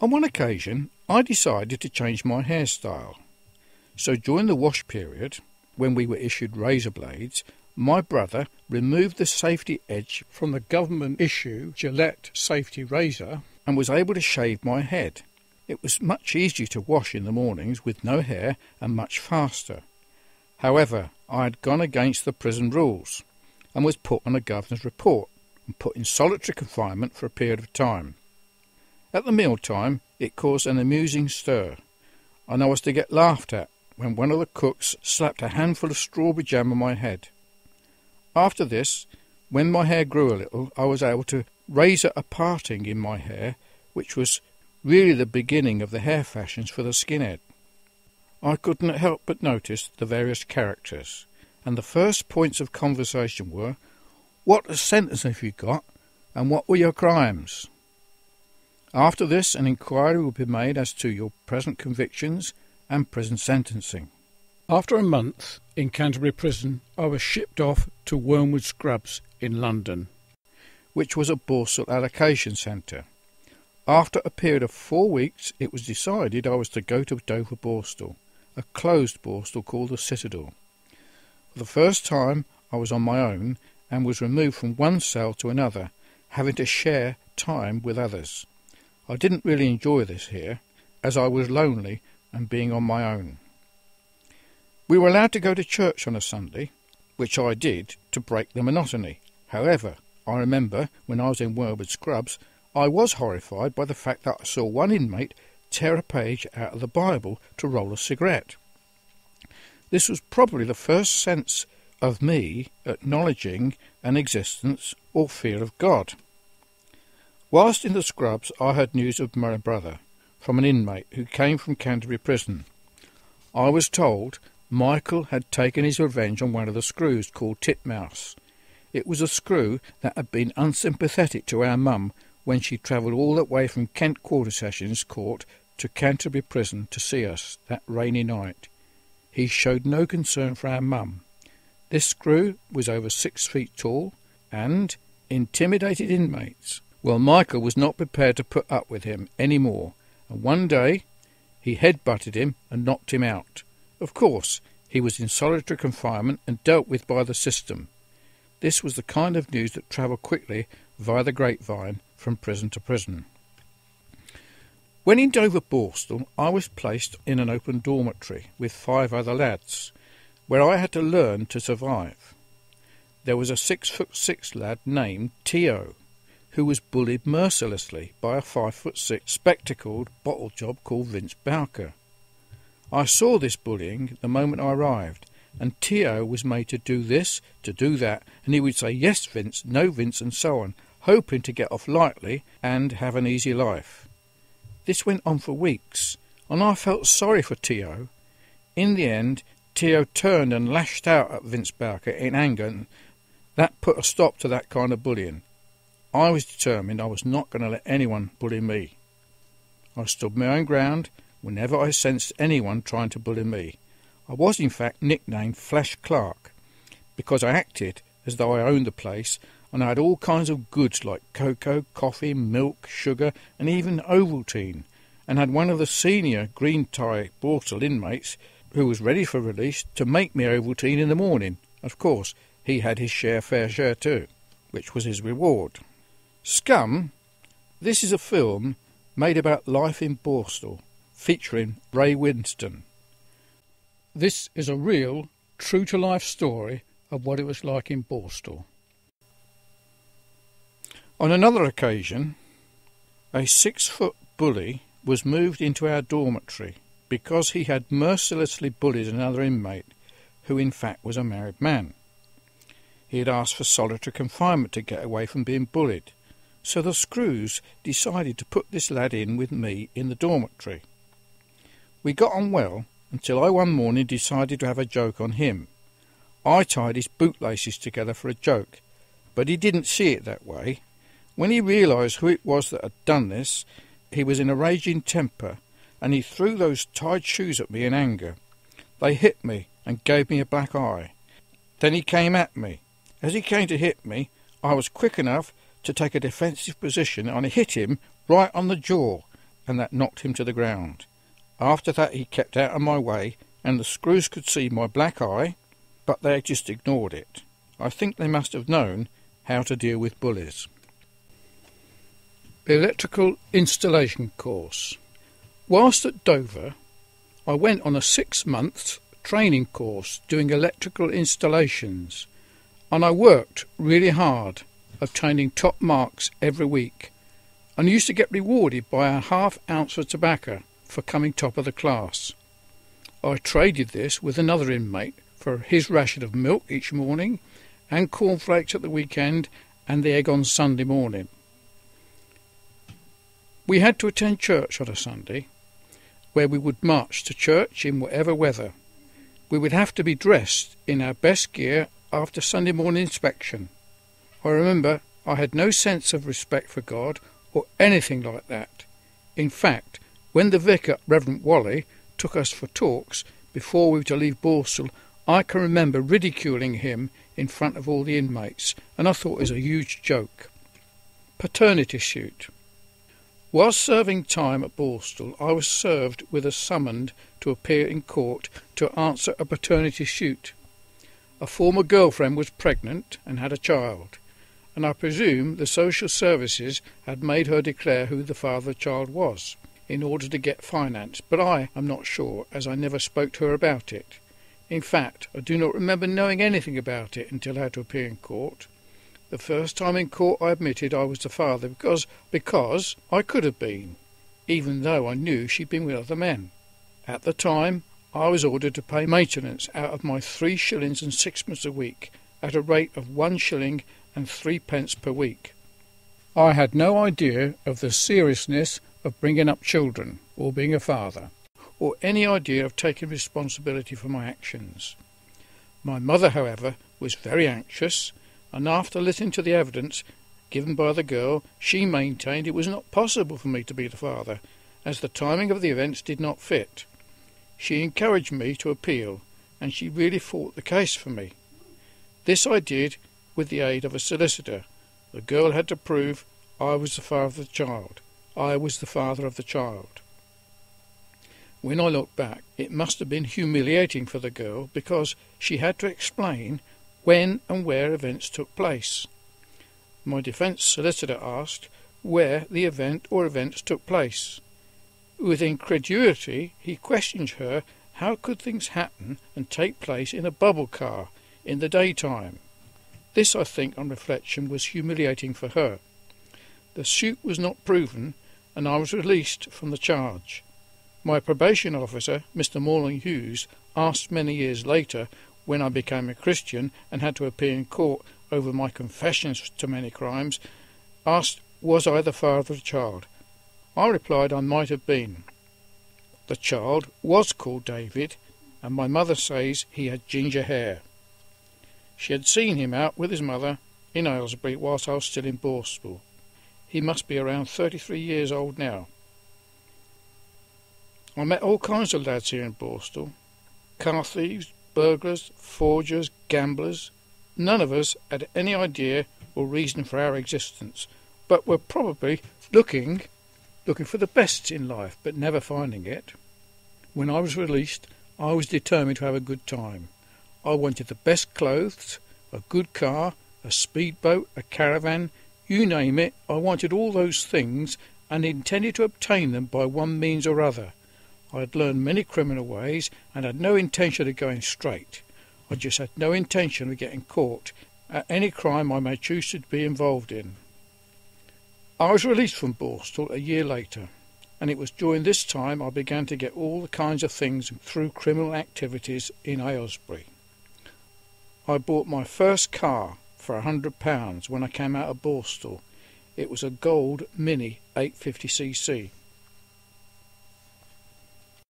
On one occasion, I decided to change my hairstyle. So during the wash period, when we were issued razor blades, my brother removed the safety edge from the government issue Gillette safety razor and was able to shave my head. It was much easier to wash in the mornings with no hair and much faster. However, I had gone against the prison rules and was put on a governor's report and put in solitary confinement for a period of time. At the meal time, it caused an amusing stir, and I was to get laughed at when one of the cooks slapped a handful of strawberry jam on my head. After this, when my hair grew a little, I was able to razor a parting in my hair, which was really the beginning of the hair fashions for the skinhead. I couldn't help but notice the various characters, and the first points of conversation were, What a sentence have you got, and what were your crimes? After this, an inquiry will be made as to your present convictions and prison sentencing. After a month in Canterbury Prison, I was shipped off to Wormwood Scrubs in London, which was a Borstal allocation centre. After a period of four weeks, it was decided I was to go to Dover Borstal, a closed Borstal called the Citadel. For the first time, I was on my own and was removed from one cell to another, having to share time with others. I didn't really enjoy this here, as I was lonely and being on my own. We were allowed to go to church on a Sunday, which I did to break the monotony. However, I remember when I was in Wormwood Scrubs, I was horrified by the fact that I saw one inmate tear a page out of the Bible to roll a cigarette. This was probably the first sense of me acknowledging an existence or fear of God. Whilst in the scrubs, I heard news of my brother from an inmate who came from Canterbury Prison. I was told Michael had taken his revenge on one of the screws called Titmouse. It was a screw that had been unsympathetic to our mum when she travelled all that way from Kent Quarter Sessions Court to Canterbury Prison to see us that rainy night. He showed no concern for our mum. This screw was over six feet tall and intimidated inmates. Well, Michael was not prepared to put up with him any more, and one day he head-butted him and knocked him out. Of course, he was in solitary confinement and dealt with by the system. This was the kind of news that travelled quickly via the grapevine from prison to prison. When in Dover Borstal, I was placed in an open dormitory with five other lads, where I had to learn to survive. There was a six foot six lad named T.O who was bullied mercilessly by a five foot six spectacled bottle job called Vince Bowker. I saw this bullying the moment I arrived, and T.O. was made to do this, to do that, and he would say yes, Vince, no, Vince, and so on, hoping to get off lightly and have an easy life. This went on for weeks, and I felt sorry for T.O. In the end, T.O. turned and lashed out at Vince Bowker in anger, and that put a stop to that kind of bullying. I was determined I was not going to let anyone bully me. I stood my own ground whenever I sensed anyone trying to bully me. I was in fact nicknamed Flash Clarke because I acted as though I owned the place and I had all kinds of goods like cocoa, coffee, milk, sugar, and even Ovaltine, and had one of the senior green tie Borstal inmates who was ready for release to make me Ovaltine in the morning. Of course, he had his share fair share too, which was his reward. Scum, this is a film made about life in Borstal, featuring Ray Winstone. This is a real, true to life story of what it was like in Borstal. On another occasion, a six foot bully was moved into our dormitory because he had mercilessly bullied another inmate who, in fact, was a married man. He had asked for solitary confinement to get away from being bullied so the screws decided to put this lad in with me in the dormitory. We got on well until I one morning decided to have a joke on him. I tied his bootlaces together for a joke, but he didn't see it that way. When he realised who it was that had done this, he was in a raging temper, and he threw those tied shoes at me in anger. They hit me and gave me a black eye. Then he came at me. As he came to hit me, I was quick enough to take a defensive position and I hit him right on the jaw, and that knocked him to the ground. After that he kept out of my way, and the screws could see my black eye, but they just ignored it. I think they must have known how to deal with bullies. Electrical Installation Course Whilst at Dover, I went on a six months training course doing electrical installations, and I worked really hard, obtaining top marks every week, and used to get rewarded by a half ounce of tobacco for coming top of the class. I traded this with another inmate for his ration of milk each morning and cornflakes at the weekend and the egg on Sunday morning. We had to attend church on a Sunday, where we would march to church in whatever weather. We would have to be dressed in our best gear after Sunday morning inspection. I remember I had no sense of respect for God or anything like that. In fact, when the vicar, Reverend Wally, took us for talks before we were to leave Borstal, I can remember ridiculing him in front of all the inmates, and I thought it was a huge joke. Paternity suit. Whilst serving time at Borstal, I was served with a summons to appear in court to answer a paternity suit. A former girlfriend was pregnant and had a child, and I presume the social services had made her declare who the father of the child was in order to get finance, but I am not sure, as I never spoke to her about it. In fact, I do not remember knowing anything about it until I had to appear in court. The first time in court I admitted I was the father because because I could have been, even though I knew she'd been with other men. At the time I was ordered to pay maintenance out of my three shillings and sixpence a week at a rate of one shilling and threepence per week. I had no idea of the seriousness of bringing up children or being a father, or any idea of taking responsibility for my actions. My mother, however, was very anxious and after listening to the evidence given by the girl, she maintained it was not possible for me to be the father, as the timing of the events did not fit. She encouraged me to appeal, and she really fought the case for me. This I did with the aid of a solicitor. The girl had to prove I was the father of the child. I was the father of the child. When I look back, it must have been humiliating for the girl because she had to explain when and where events took place. My defence solicitor asked where the event or events took place. With incredulity, he questioned her how could things happen and take place in a bubble car in the daytime. This, I think, on reflection, was humiliating for her. The suit was not proven, and I was released from the charge. My probation officer, Mr. Morland Hughes, asked many years later when I became a Christian and had to appear in court over my confessions to many crimes, asked, Was I the father of the child? I replied I might have been. The child was called David, and my mother says he had ginger hair. She had seen him out with his mother in Aylesbury whilst I was still in Borstal. He must be around 33 years old now. I met all kinds of lads here in Borstal car thieves, burglars, forgers, gamblers. None of us had any idea or reason for our existence, but were probably looking looking for the best in life, but never finding it. When I was released, I was determined to have a good time. I wanted the best clothes, a good car, a speedboat, a caravan, you name it, I wanted all those things and intended to obtain them by one means or other. I had learned many criminal ways and had no intention of going straight. I just had no intention of getting caught at any crime I may choose to be involved in. I was released from Borstal a year later, and it was during this time I began to get all the kinds of things through criminal activities in Aylesbury. I bought my first car for a hundred pounds when I came out of Borstal. It was a gold Mini 850cc.